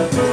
Thank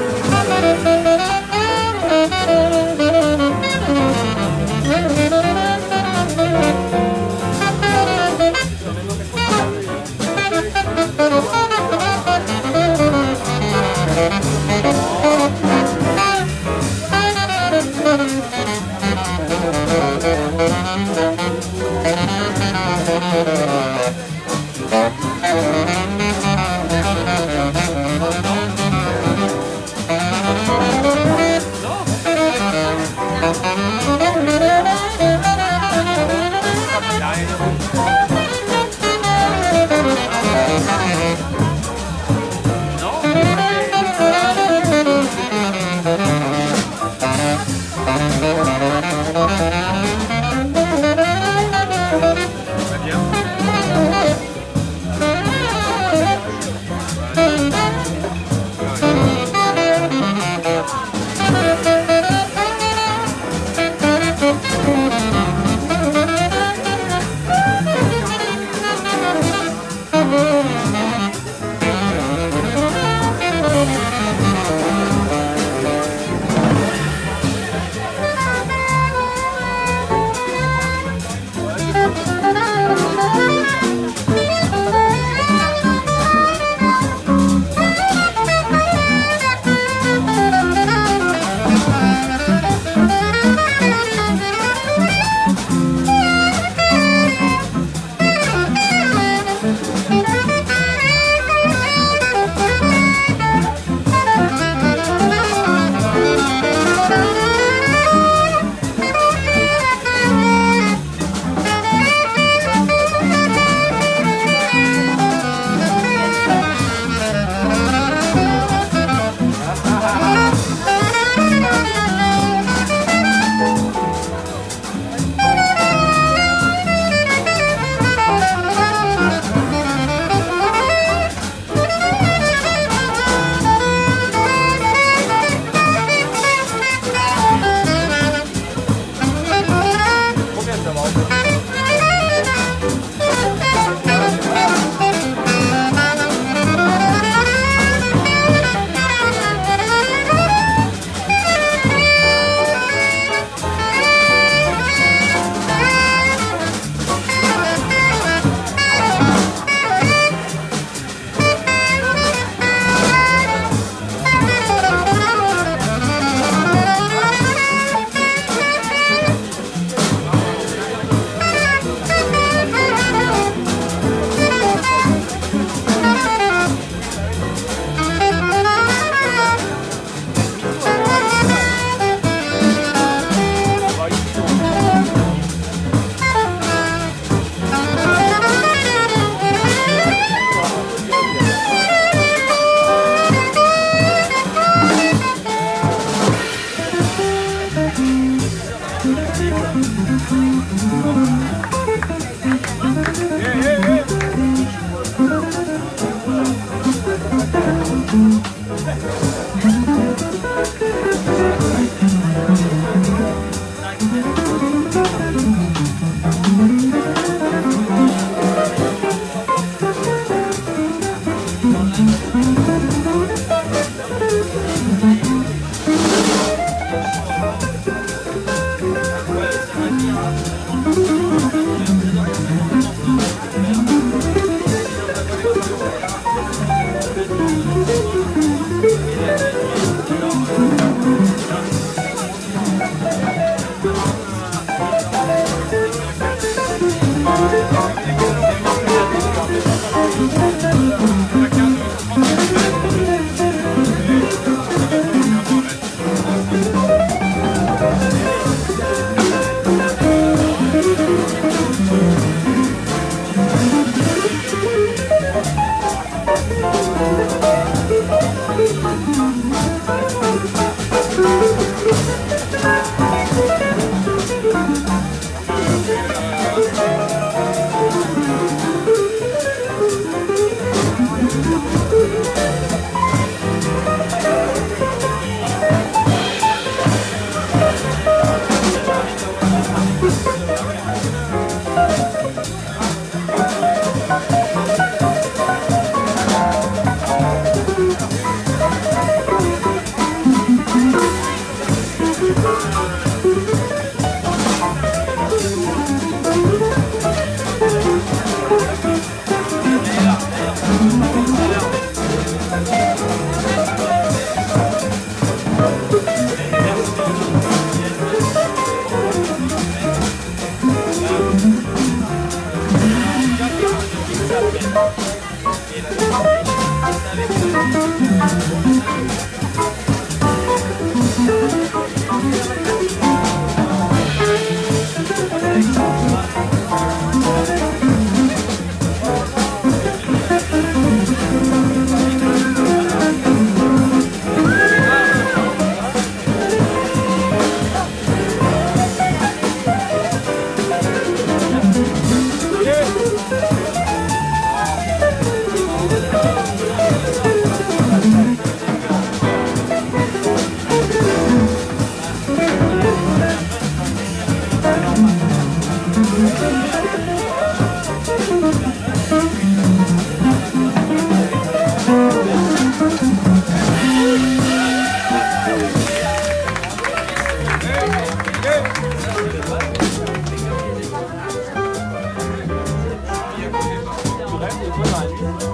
Allez,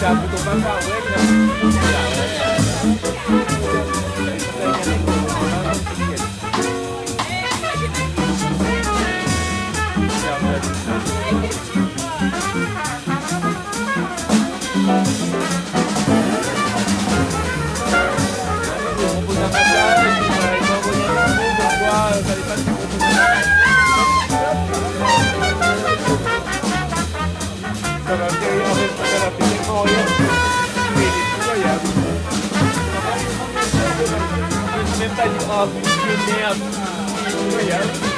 se a puta vai valendo, né? I'll be good.